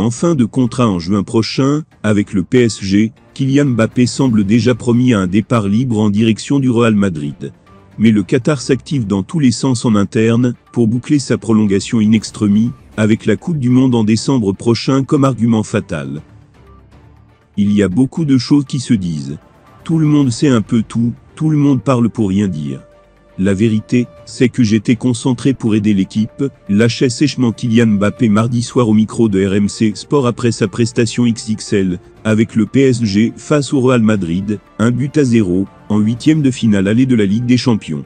En fin de contrat en juin prochain, avec le PSG, Kylian Mbappé semble déjà promis à un départ libre en direction du Real Madrid. Mais le Qatar s'active dans tous les sens en interne, pour boucler sa prolongation in extremis, avec la Coupe du Monde en décembre prochain comme argument fatal. Il y a beaucoup de choses qui se disent. Tout le monde sait un peu tout, tout le monde parle pour rien dire. La vérité, c'est que j'étais concentré pour aider l'équipe, lâchait sèchement Kylian Mbappé mardi soir au micro de RMC Sport après sa prestation XXL, avec le PSG face au Real Madrid, un but à zéro, en huitième de finale allée de la Ligue des Champions.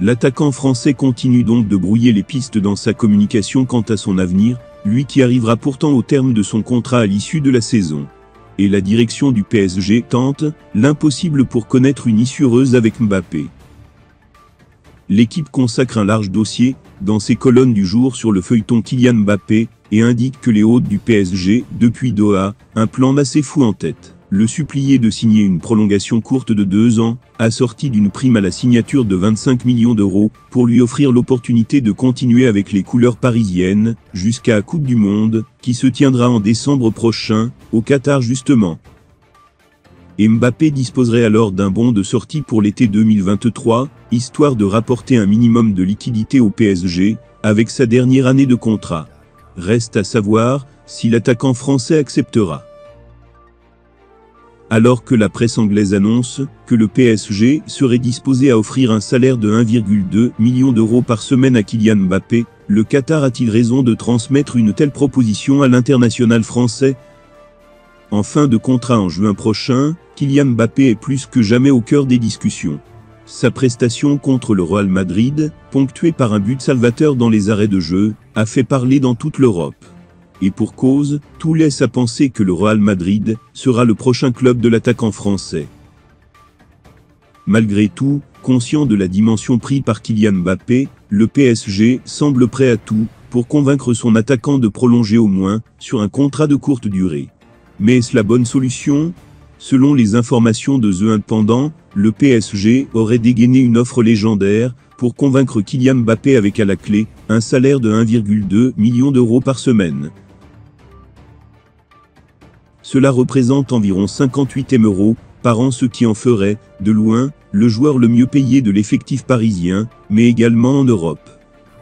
L'attaquant français continue donc de brouiller les pistes dans sa communication quant à son avenir, lui qui arrivera pourtant au terme de son contrat à l'issue de la saison. Et la direction du PSG tente l'impossible pour connaître une issue heureuse avec Mbappé l'équipe consacre un large dossier, dans ses colonnes du jour sur le feuilleton Kylian Mbappé, et indique que les hôtes du PSG, depuis Doha, un plan assez fou en tête. Le supplier de signer une prolongation courte de deux ans, assortie d'une prime à la signature de 25 millions d'euros, pour lui offrir l'opportunité de continuer avec les couleurs parisiennes, jusqu'à Coupe du Monde, qui se tiendra en décembre prochain, au Qatar justement. Mbappé disposerait alors d'un bon de sortie pour l'été 2023, histoire de rapporter un minimum de liquidité au PSG, avec sa dernière année de contrat. Reste à savoir si l'attaquant français acceptera. Alors que la presse anglaise annonce que le PSG serait disposé à offrir un salaire de 1,2 million d'euros par semaine à Kylian Mbappé, le Qatar a-t-il raison de transmettre une telle proposition à l'international français? En fin de contrat en juin prochain, Kylian Mbappé est plus que jamais au cœur des discussions. Sa prestation contre le Real Madrid, ponctuée par un but salvateur dans les arrêts de jeu, a fait parler dans toute l'Europe. Et pour cause, tout laisse à penser que le Real Madrid sera le prochain club de l'attaquant français. Malgré tout, conscient de la dimension prise par Kylian Mbappé, le PSG semble prêt à tout pour convaincre son attaquant de prolonger au moins sur un contrat de courte durée. Mais est-ce la bonne solution? Selon les informations de The Independent, le PSG aurait dégainé une offre légendaire pour convaincre Kylian Mbappé avec à la clé un salaire de 1,2 million d'euros par semaine. Cela représente environ 58 M euros par an ce qui en ferait, de loin, le joueur le mieux payé de l'effectif parisien, mais également en Europe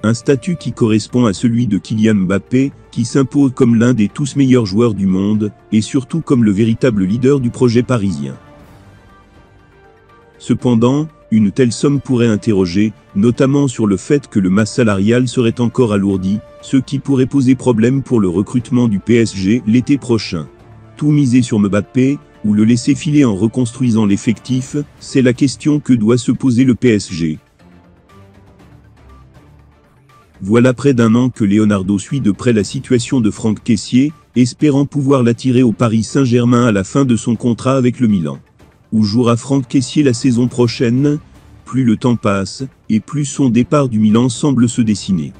un statut qui correspond à celui de Kylian Mbappé, qui s'impose comme l'un des tous meilleurs joueurs du monde, et surtout comme le véritable leader du projet parisien. Cependant, une telle somme pourrait interroger, notamment sur le fait que le masse salarial serait encore alourdi, ce qui pourrait poser problème pour le recrutement du PSG l'été prochain. Tout miser sur Mbappé, ou le laisser filer en reconstruisant l'effectif, c'est la question que doit se poser le PSG. Voilà près d'un an que Leonardo suit de près la situation de Franck Caissier, espérant pouvoir l'attirer au Paris Saint-Germain à la fin de son contrat avec le Milan. Où jouera Franck Caissier la saison prochaine? Plus le temps passe, et plus son départ du Milan semble se dessiner.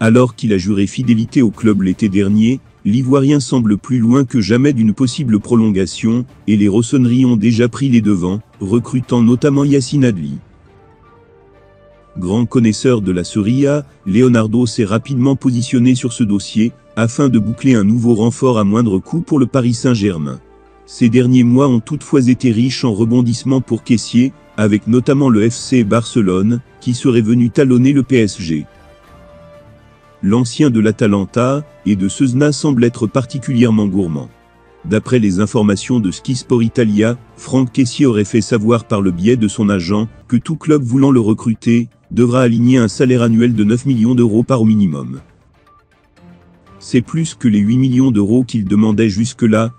Alors qu'il a juré fidélité au club l'été dernier, l'Ivoirien semble plus loin que jamais d'une possible prolongation, et les Rossonneries ont déjà pris les devants, recrutant notamment Yacine Adli. Grand connaisseur de la Serie Leonardo s'est rapidement positionné sur ce dossier, afin de boucler un nouveau renfort à moindre coût pour le Paris Saint-Germain. Ces derniers mois ont toutefois été riches en rebondissements pour Caissier, avec notamment le FC Barcelone, qui serait venu talonner le PSG. L'ancien de l'Atalanta et de Cesna semble être particulièrement gourmand. D'après les informations de Ski Sport Italia, Franck Caissier aurait fait savoir par le biais de son agent que tout club voulant le recruter devra aligner un salaire annuel de 9 millions d'euros par minimum. C'est plus que les 8 millions d'euros qu'il demandait jusque-là.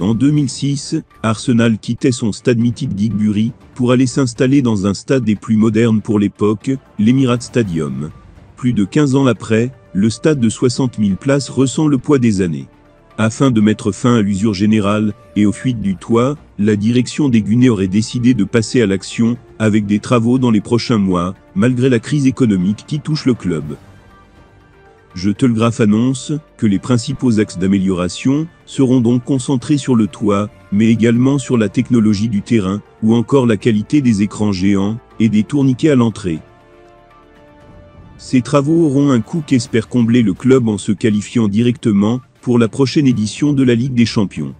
En 2006, Arsenal quittait son stade mythique d'Igbury pour aller s'installer dans un stade des plus modernes pour l'époque, l'Emirates Stadium. Plus de 15 ans après, le stade de 60 000 places ressent le poids des années. Afin de mettre fin à l'usure générale et aux fuites du toit, la direction des Gunnets aurait décidé de passer à l'action, avec des travaux dans les prochains mois, malgré la crise économique qui touche le club. Je Telegraph annonce que les principaux axes d'amélioration seront donc concentrés sur le toit, mais également sur la technologie du terrain, ou encore la qualité des écrans géants et des tourniquets à l'entrée. Ces travaux auront un coût qu'espère combler le club en se qualifiant directement pour la prochaine édition de la Ligue des Champions.